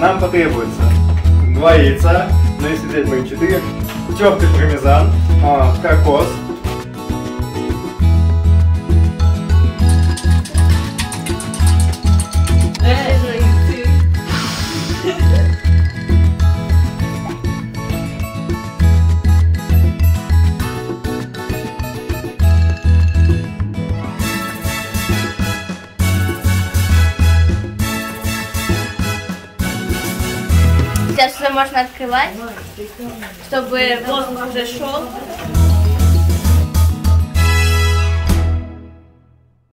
нам потребуется два яйца, но если взять мы 4, тертый пармезан, а, кокос, Сейчас уже можно открывать, чтобы воздух уже шел.